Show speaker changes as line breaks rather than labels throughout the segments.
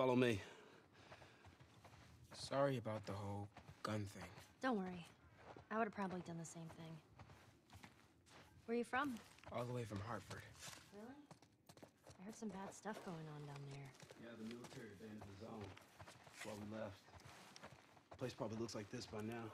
Follow me.
Sorry about the whole gun thing.
Don't worry. I would have probably done the same thing. Where are you from?
All the way from Hartford.
Really? I heard some bad stuff going on down there.
Yeah, the military abandoned the zone. while we left. The place probably looks like this by now.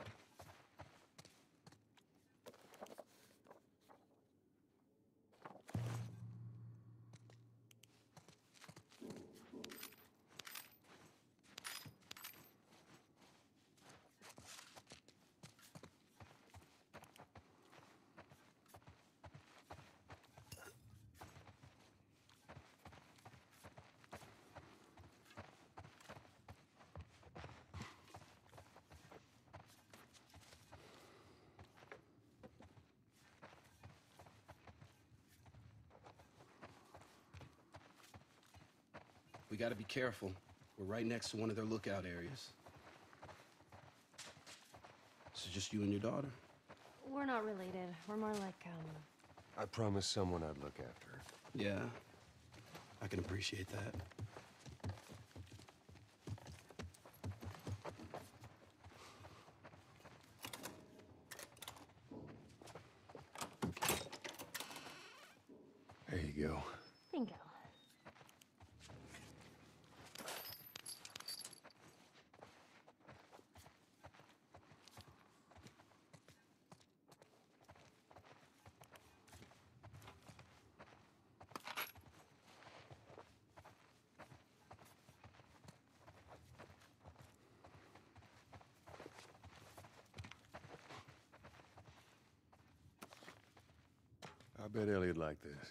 Gotta be careful. We're right next to one of their lookout areas. So just you and your daughter?
We're not related. We're more like, um...
I promised someone I'd look after her.
Yeah. I can appreciate that.
There you go. I bet Elliot liked this.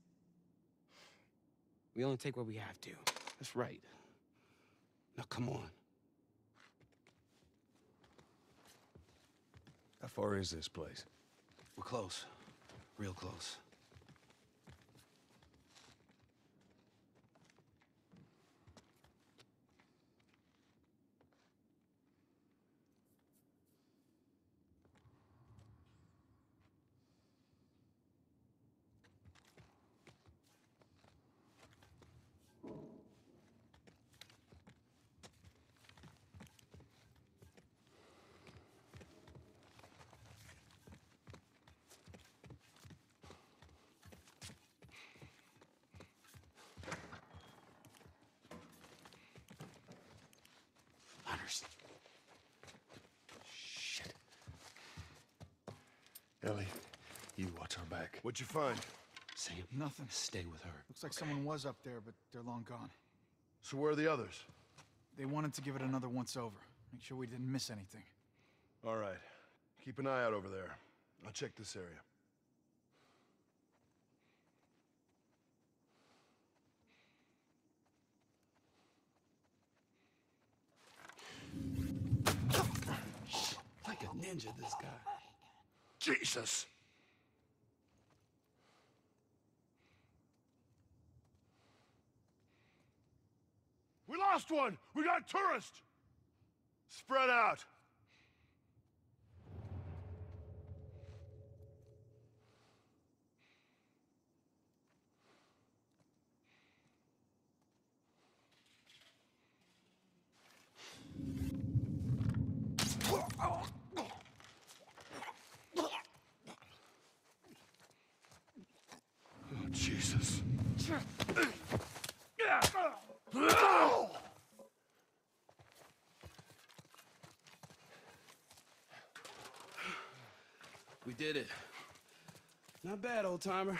We only take what we have to.
That's right. Now, come on.
How far is this place?
We're close. Real close. Hunters. Shit.
Ellie, you watch our back.
What'd you find?
Sam,
Nothing.
stay with her.
Looks like someone was up there, but they're long gone.
So where are the others?
They wanted to give it another once over. Make sure we didn't miss anything.
All right. Keep an eye out over there. I'll check this area.
Like a ninja, this guy.
Jesus! We lost one! We got a tourist! Spread out!
We did it. Not bad, old timer.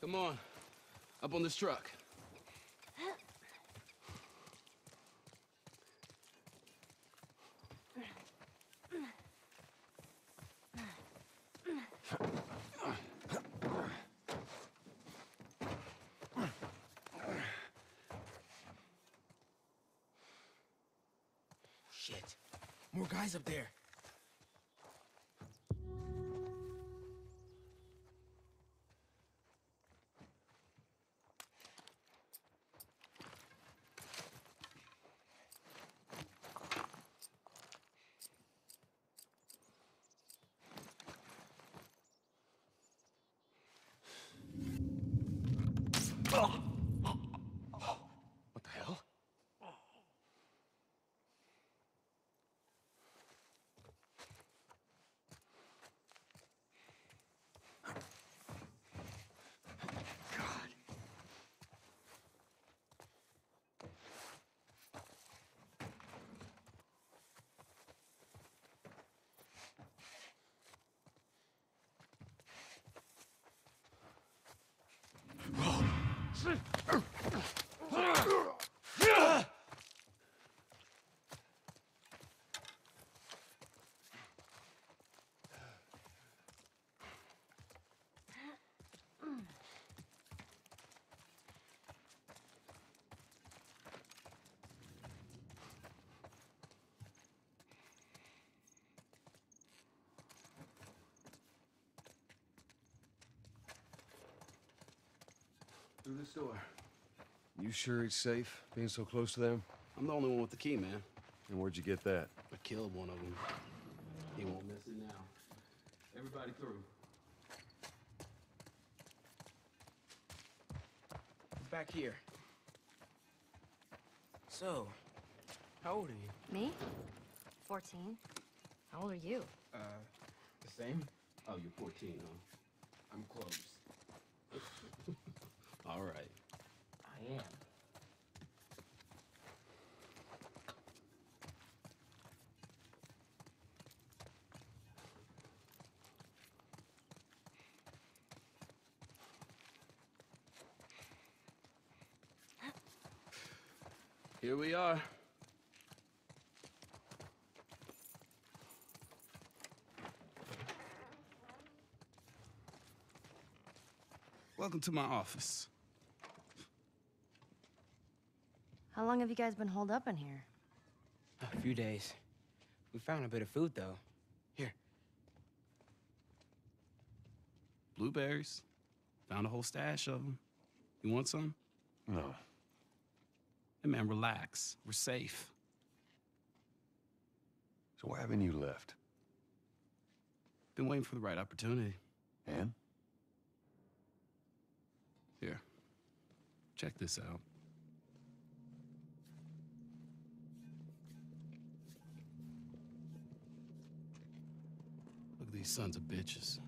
Come on. Up on this truck.
Shit. More guys up there. Hell?
Through this door.
You sure it's safe being so close to them?
I'm the only one with the key, man.
And where'd you get that?
I killed one of them. He won't miss it now. Everybody through.
Back here. So, how old are you?
Me? 14. How old are you?
Uh, the same?
Oh, you're 14, huh?
I'm close.
All right.
I am.
Here we are. Welcome to my office.
How long have you guys been holed up in here?
A few days. We found a bit of food, though. Here.
Blueberries. Found a whole stash of them. You want some?
No.
Hey, man, relax. We're safe.
So why haven't you left?
Been waiting for the right opportunity.
And?
Here. Check this out. These sons of bitches.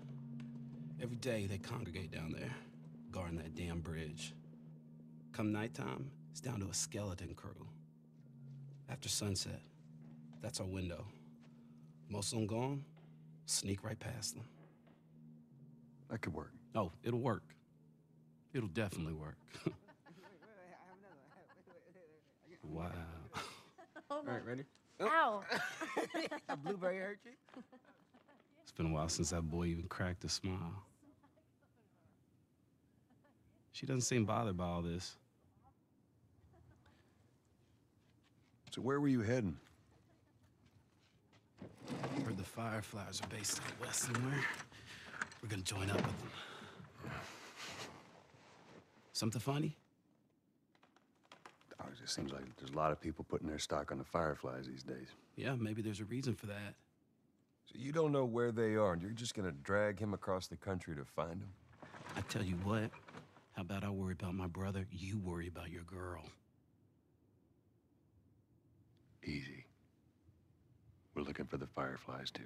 Every day they congregate down there, guarding that damn bridge. Come nighttime, it's down to a skeleton crew. After sunset, that's our window. Most of them gone, sneak right past them.
That could work.
Oh, it'll work. It'll definitely work. wow.
Oh
All right, ready?
Ow!
A blueberry hurt you?
It's been a while since that boy even cracked a smile. She doesn't seem bothered by all this.
So where were you heading?
Heard the Fireflies are based out west somewhere. We're gonna join up with them. Something funny?
Oh, it just seems like there's a lot of people putting their stock on the Fireflies these days.
Yeah, maybe there's a reason for that.
So you don't know where they are, and you're just gonna drag him across the country to find them?
I tell you what, how about I worry about my brother, you worry about your girl.
Easy. We're looking for the Fireflies, too.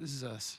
This is us.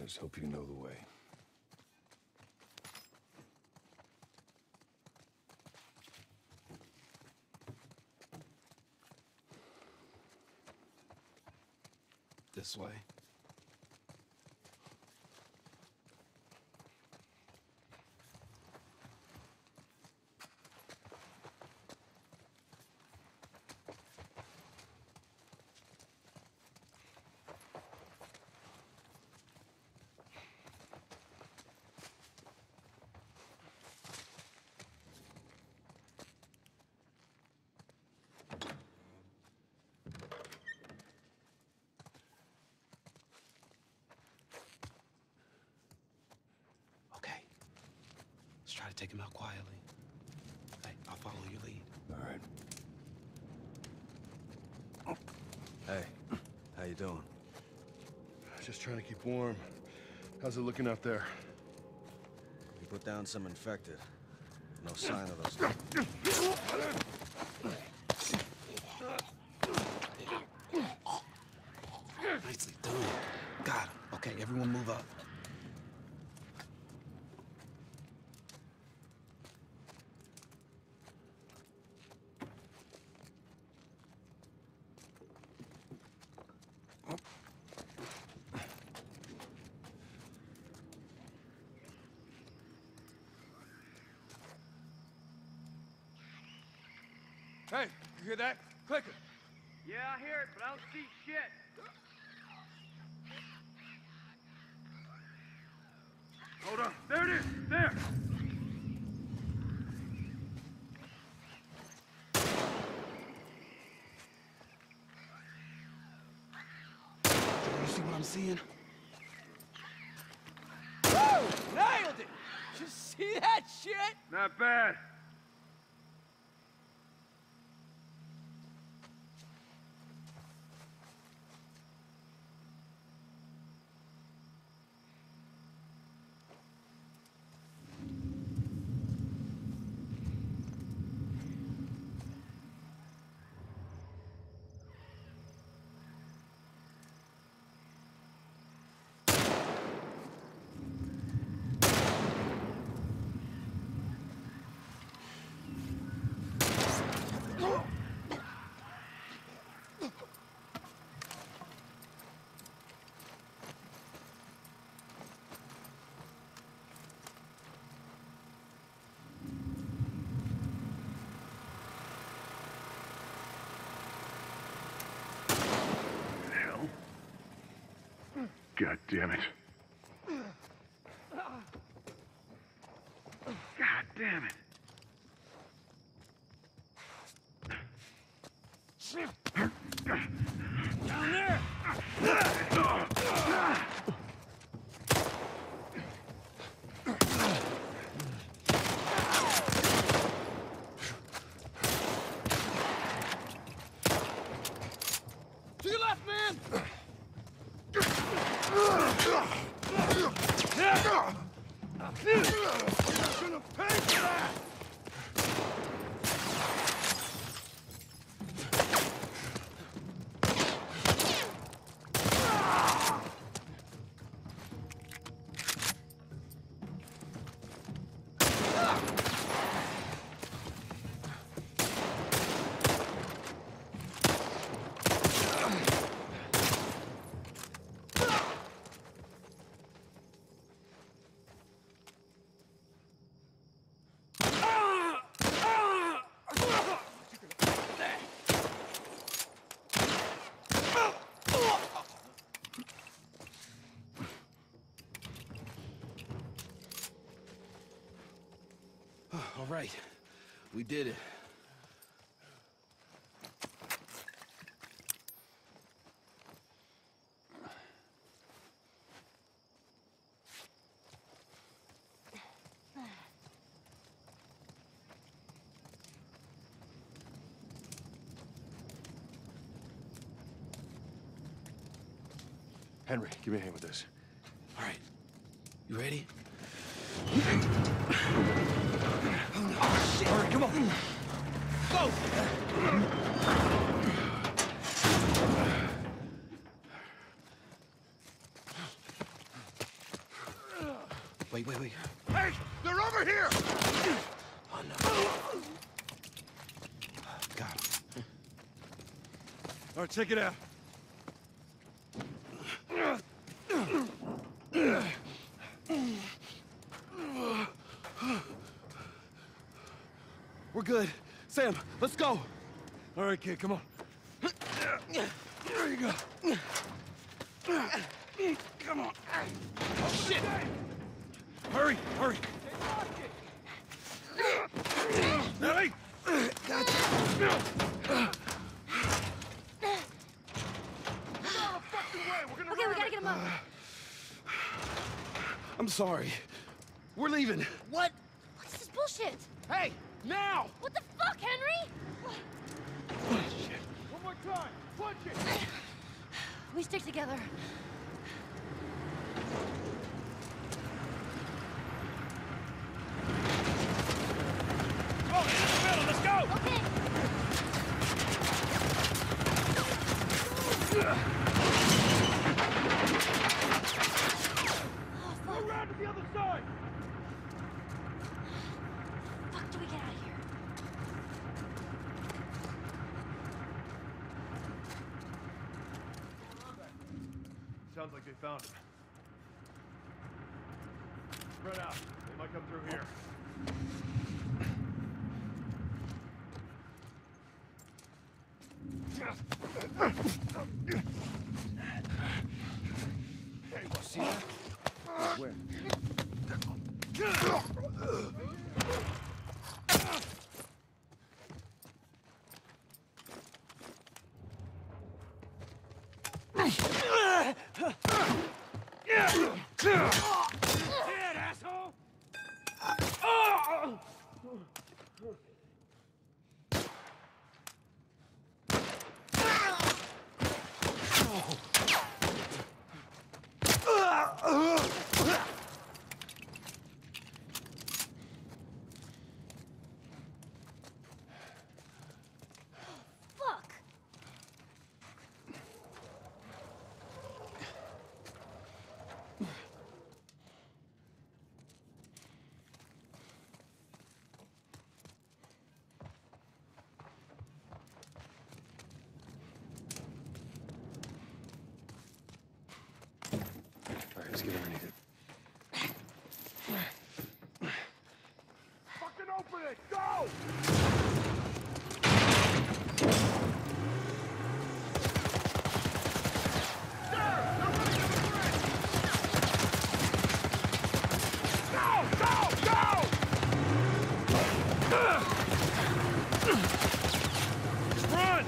I just hope you know the way.
This way. Okay. Let's try to take him out quietly. Hey, I'll follow your lead.
All right.
Hey, how you doing?
Just trying to keep warm. How's it looking out there?
We put down some infected. No sign of those.
Nicely done. Got him. Okay, everyone move up.
Hey, you hear that? Clicking.
Yeah, I hear it, but I don't see shit.
Hold on. There it is. There.
You see what I'm seeing?
Nailed it! You see that shit?
Not bad. Hell. God damn it. God damn it.
Down there! To your left, man!
Gonna pay for that!
Right, we did it.
Henry, give me a hand with this.
All right, you ready?
Hurry.
Wait, wait, wait.
Hey, they're over here!
Oh no. Got him.
All right, check it out.
We're good. Sam, let's go.
All right, kid, come on. There you go.
Come on.
Shit! Hurry, hurry. Ellie!
Okay, we gotta get him up.
I'm sorry. We're leaving.
What? What's this bullshit?
Hey, now!
What the fuck, Henry?
One more time. Punch it.
We stick together.
Come on, in the middle. Let's go.
Oh,
Go
fuck.
around to the other side.
Fuck, do we get out of here?
Sounds like they found him. Spread out. They might come through here.
See that? Where?
Dead, asshole!
Fuck.
All right, let's get underneath it.
Fucking open it! Go! Go! Go! Go! Run!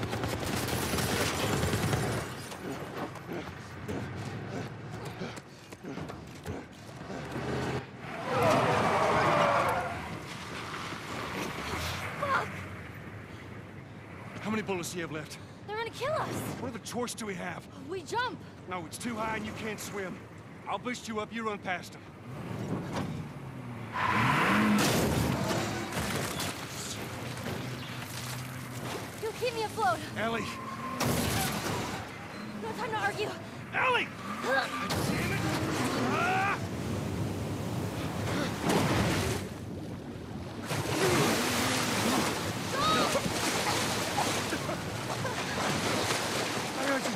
Fuck.
How many bullets do you have left?
They're gonna kill us.
What other choice do we have?
We jump.
No, it's too high and you can't swim. I'll boost you up, you run past them.
You'll keep me afloat.
Ellie!
No time to argue.
Ellie! Damn it! Ah! I got you.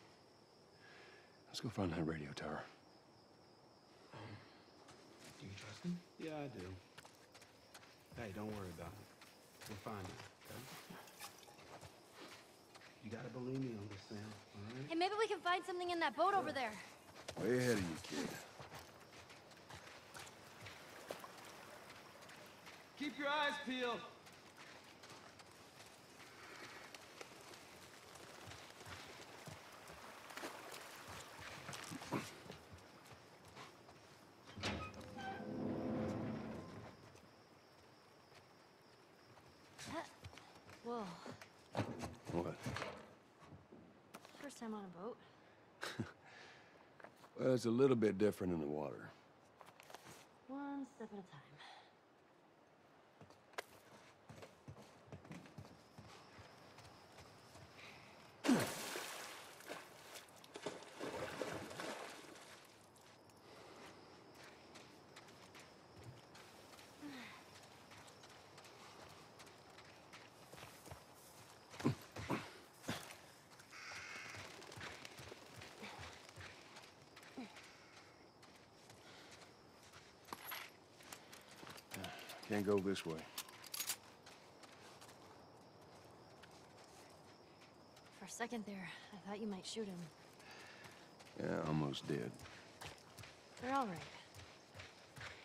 Let's go find that radio tower.
Um, do you trust him? Yeah, I do. Hey, don't worry about it. We'll find it, okay? You gotta believe me on this, Sam, all right?
Hey, maybe we can find something in that boat over there.
Way ahead of you, kid.
Keep your eyes peeled.
Time on a boat.
Well, it's a little bit different in the water.
One step at a time.
Can't go this way.
For a second there, I thought you might shoot him.
Yeah, almost dead.
They're all right.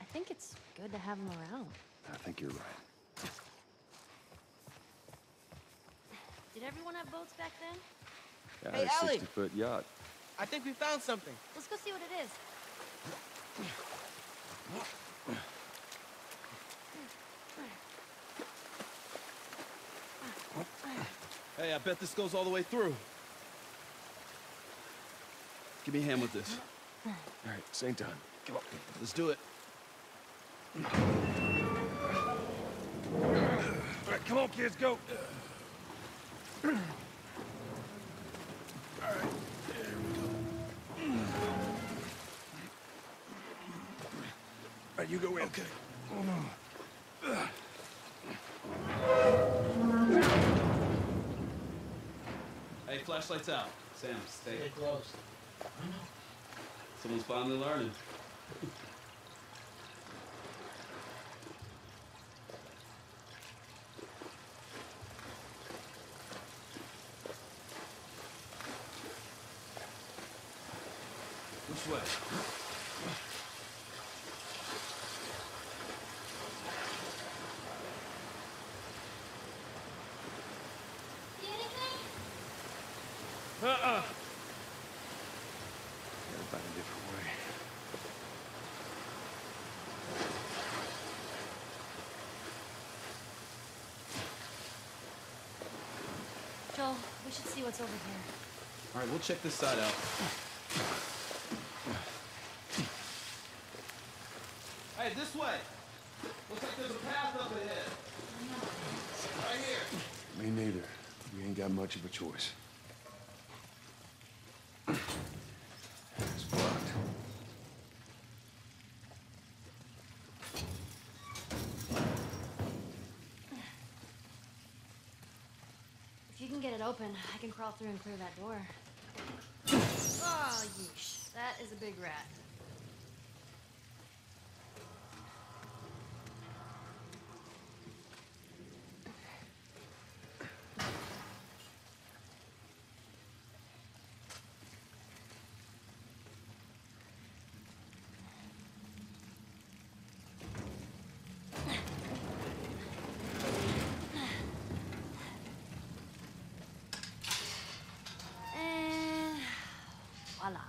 I think it's good to have them around.
I think you're right.
Did everyone have boats back then?
Yeah,
Hey,
a 60-foot yacht.
I think we found something.
Let's go see what it is.
Hey, I bet this goes all the way through. Give me a hand with this.
All right, same time. Come on.
Let's do it.
All right, come on, kids, go.
All right, you go in. Okay.
Flashlights out. Sam, stay close. I know. Someone's finally learning. Which way?
See anything?
Uh-uh.
Gotta find a different way.
Joel, we should see what's over here.
All right, we'll check this side out. Hey, this way. Looks like there's a path up ahead. Right here.
Me neither. We ain't got much of a choice. It's blocked.
get it open, I can crawl through and clear that door. Oh, yeesh. That is a big rat. And voila.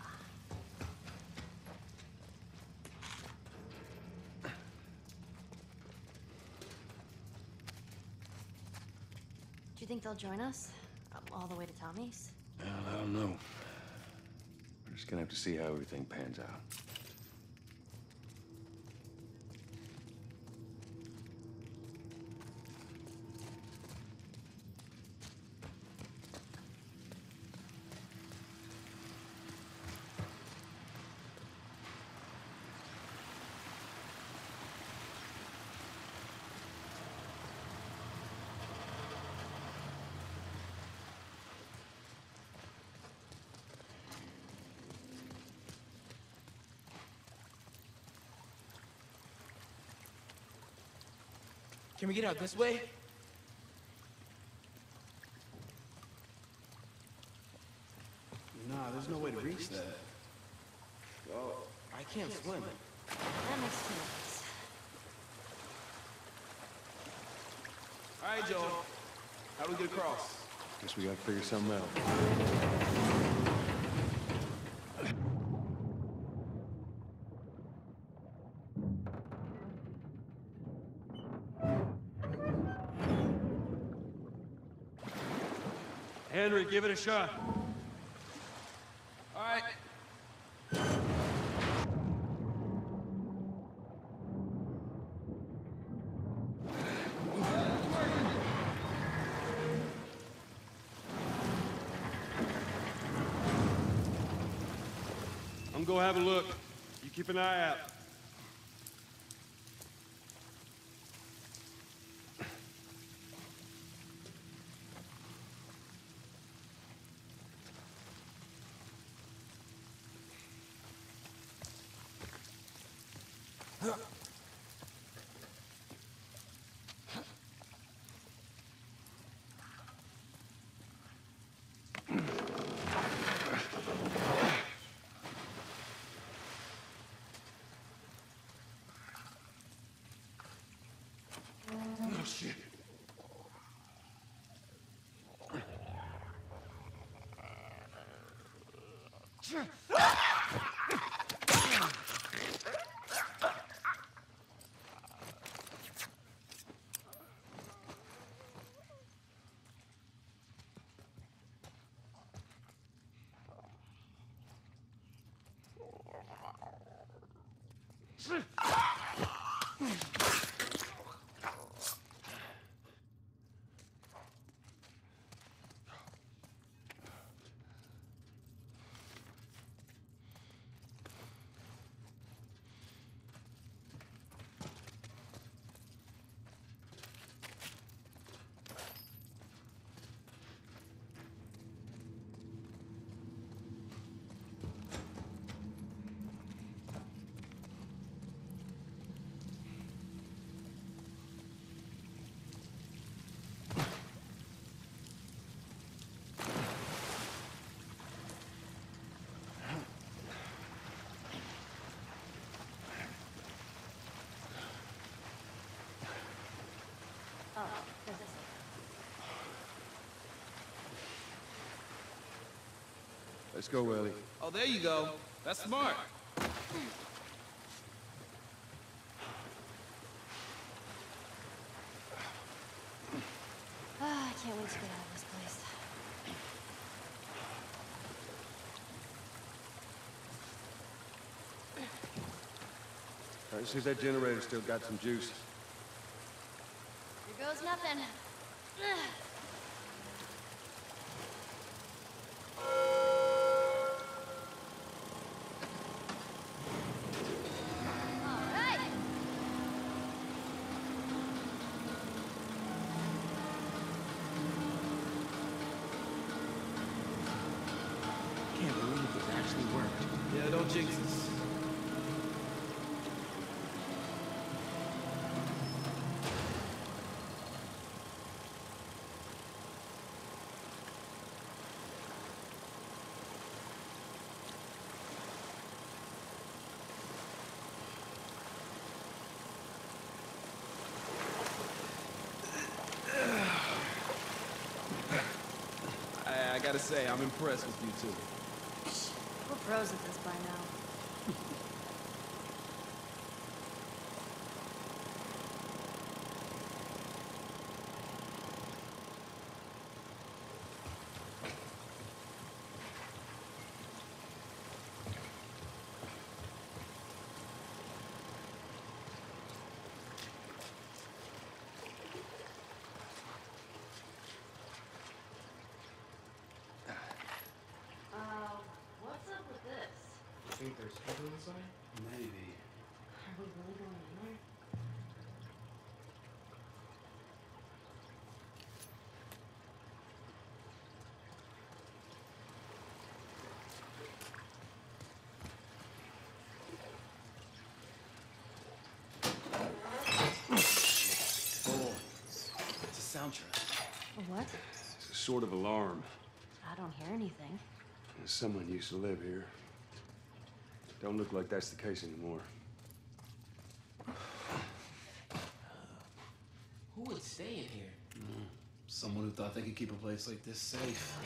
Do you think they'll join us? Um, all the way to Tommy's?
I don't know. We're just gonna have to see how everything pans out.
Can we get out this way?
Nah, there's no way to reach that.
Well, I can't swim.
That makes sense.
All right, Joel. How do we get across?
Guess we gotta figure something out.
Give it a shot.
All right.
I'm gonna have a look. You keep an eye out.
This.
Let's go, Willie.
Oh, there you go. That's smart.
Ah, I can't wait to get out of this place.
All right, see if that generator still got some juice.
Here goes nothing. Ugh. All right.
Gotta say, I'm impressed with you two.
We're pros at this by now. Uh, what's up with this?
think there's people inside? Maybe.
Are we really going in there?
It's a sound trap.
A what?
It's a sort of alarm.
I don't hear anything.
Someone used to live here. Don't look like that's the case anymore.
Who would stay in here? Hmm.
Someone who thought they could keep a place like this safe.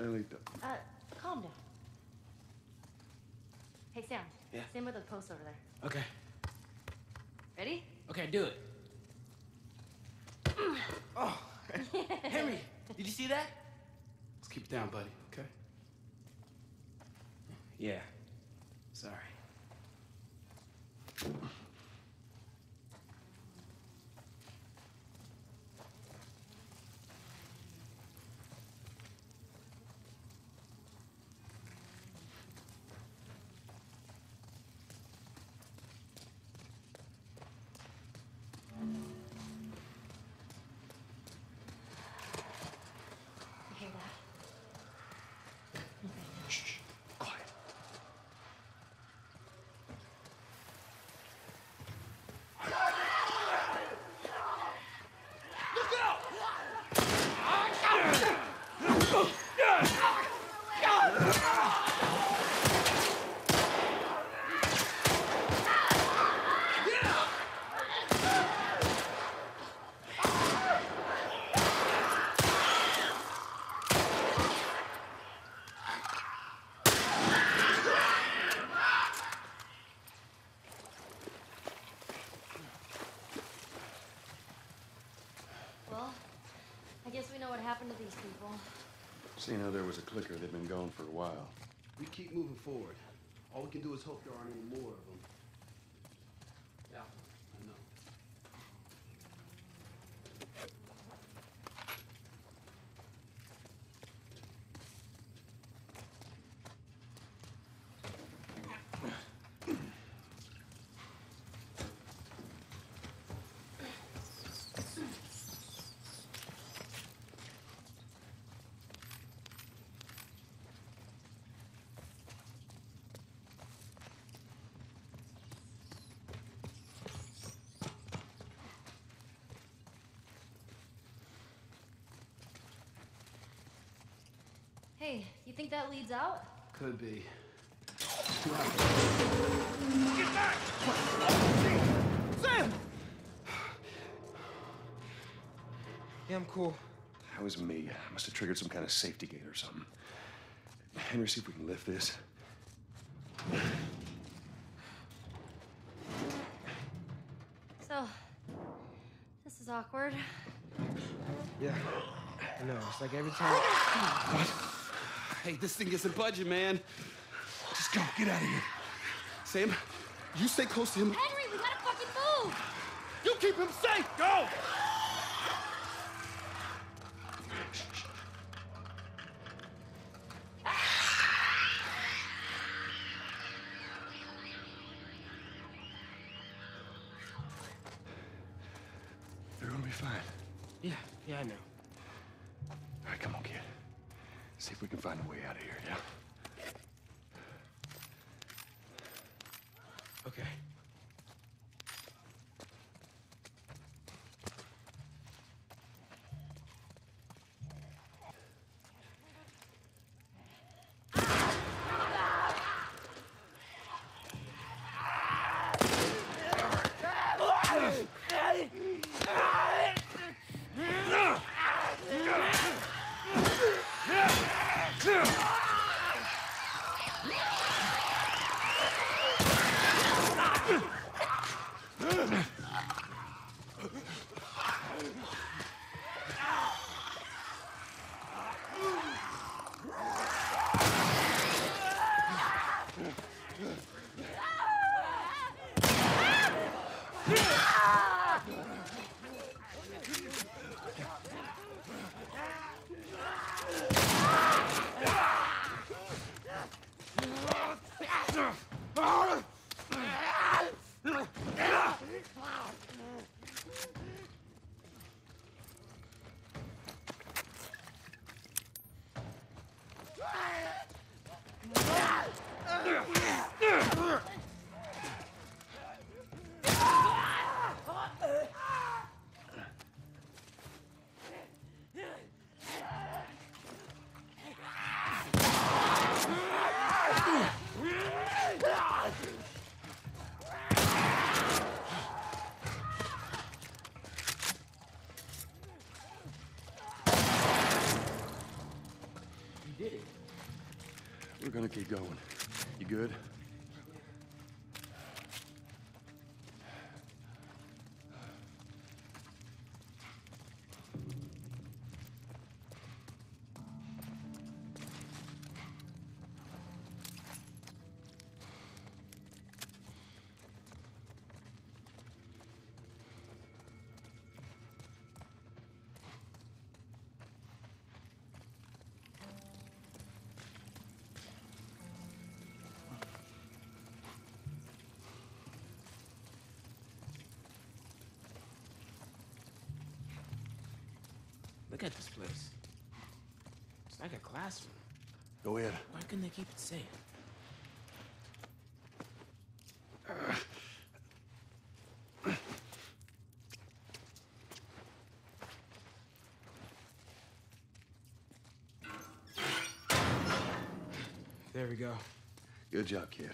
Elita.
Uh, calm down. Hey, Sam.
Yeah?
Stand by the post over there.
Okay.
Ready?
Okay, do it. oh, Henry, did you see that?
Let's keep it down, buddy, okay?
Yeah.
Sorry.
You hear that?
Shh. Quiet.
Well, I guess we know what happened to these people.
Seeing how there was a clicker, they've been gone for a while.
We keep moving forward. All we can do is hope there aren't any more of them. Yeah, I know.
Hey, you think that leads out?
Could be. Sam.
Yeah, I'm cool.
That was me. I must have triggered some kind of safety gate or something. Henry, see if we can lift this.
So, this is awkward.
Yeah. I know. It's like every time.
Hey, this thing isn't budging, man.
Just go. Get out of here.
Sam, you stay close to him.
Henry, we gotta fucking move!
You keep him safe. Go!
Gonna keep going. You good?
Look at this place. It's like a classroom.
Go in.
Why couldn't they keep it safe? There we go.
Good job, kid.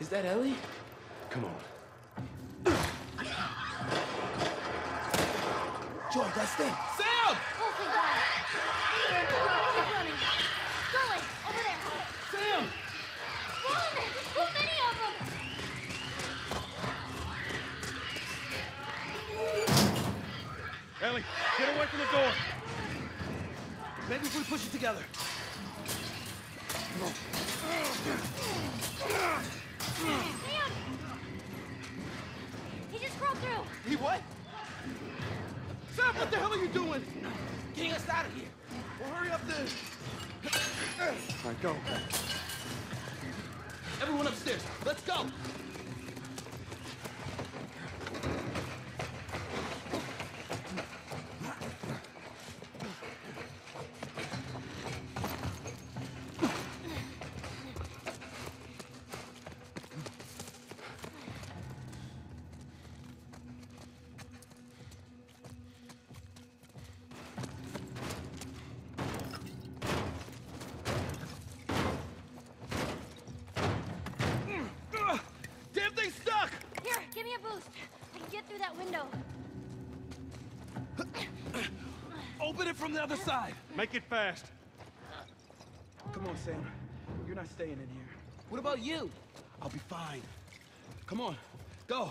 Is that Ellie?
Come on.
Joel, that's them. Sam!
Oh, thank God. Keep running. Going, over there.
Sam!
Run! Too many of them.
Ellie, get away from the door. Maybe if we push it together.
Man! He just crawled through.
He what? Sam, what the hell are you doing? Getting us out of here. Well, hurry up then.
All right, go.
Everyone upstairs. Let's go. From the other side.
Make it fast.
Come on, Sam. You're not staying in here.
What about you?
I'll be fine. Come on, go.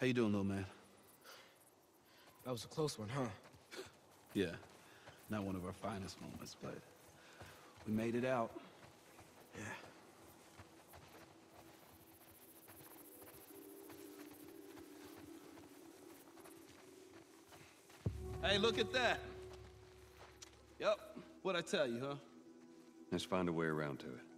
How you doing, little man?
That was a close one, huh?
Yeah, not one of our finest moments, but we made it out.
Yeah.
Hey, look at that. Yep, what'd I tell you, huh?
Let's find a way around to it.